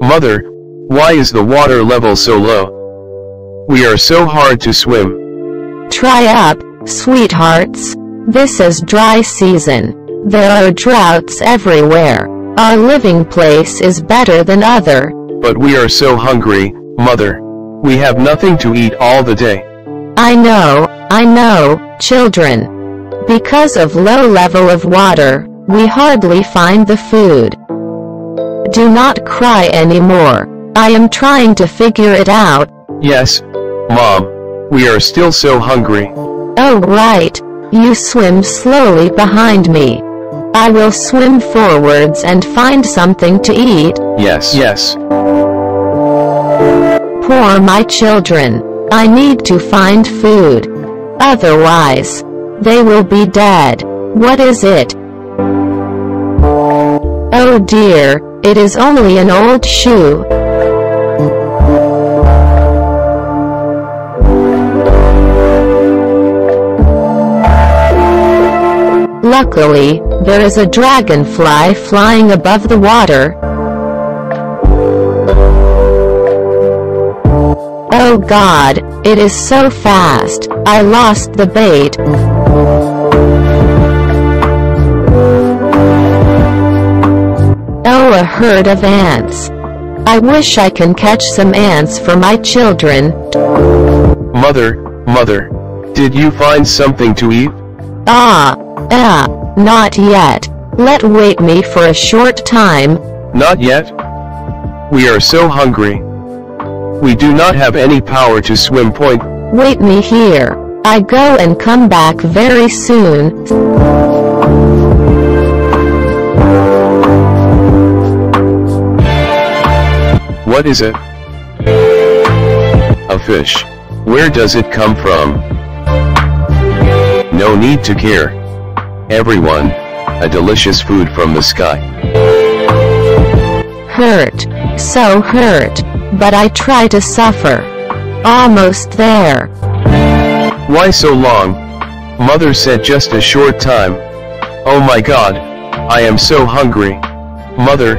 Mother, why is the water level so low? We are so hard to swim. Try up, sweethearts. This is dry season. There are droughts everywhere. Our living place is better than other. But we are so hungry, mother. We have nothing to eat all the day. I know, I know, children. Because of low level of water, we hardly find the food. Do not cry anymore. I am trying to figure it out. Yes, Mom. We are still so hungry. Oh right. You swim slowly behind me. I will swim forwards and find something to eat. Yes. Yes. Poor my children. I need to find food. Otherwise, they will be dead. What is it? Oh dear, it is only an old shoe. Luckily, there is a dragonfly flying above the water. Oh god, it is so fast, I lost the bait. A herd of ants. I wish I can catch some ants for my children. Mother, Mother. Did you find something to eat? Ah, ah, not yet. Let wait me for a short time. Not yet? We are so hungry. We do not have any power to swim point. Wait me here. I go and come back very soon. What is it? A fish. Where does it come from? No need to care. Everyone, a delicious food from the sky. Hurt. So hurt. But I try to suffer. Almost there. Why so long? Mother said just a short time. Oh my god. I am so hungry. Mother,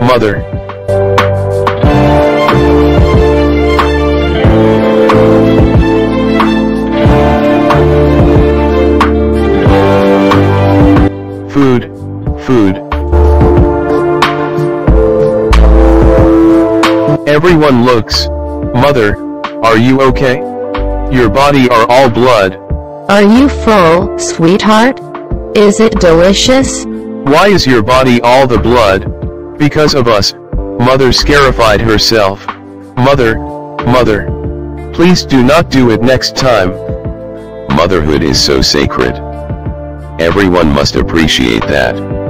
mother. Food. Everyone looks. Mother, are you okay? Your body are all blood. Are you full, sweetheart? Is it delicious? Why is your body all the blood? Because of us. Mother scarified herself. Mother, mother. Please do not do it next time. Motherhood is so sacred. Everyone must appreciate that.